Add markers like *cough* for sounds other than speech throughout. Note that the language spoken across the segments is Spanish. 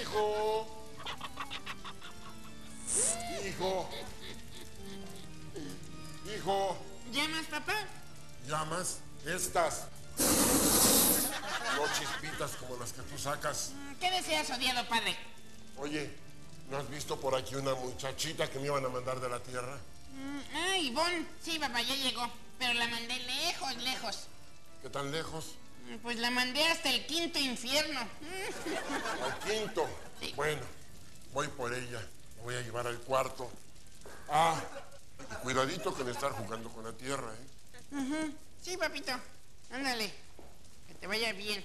Hijo. Hijo. Hijo. ¿Llamas, papá? ¿Llamas? Estas. No chispitas como las que tú sacas. ¿Qué deseas, odiado padre? Oye, ¿no has visto por aquí una muchachita que me iban a mandar de la tierra? Mm, ah, Ivonne. Sí, papá, ya llegó. Pero la mandé lejos, lejos. ¿Qué tan lejos? Pues la mandé hasta el quinto infierno. Al quinto. Sí. Bueno, voy por ella. La voy a llevar al cuarto. Ah, y cuidadito con estar jugando con la tierra, ¿eh? Ujú. Sí, papito. Ándale. Que te vaya bien.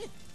Yeah. *laughs*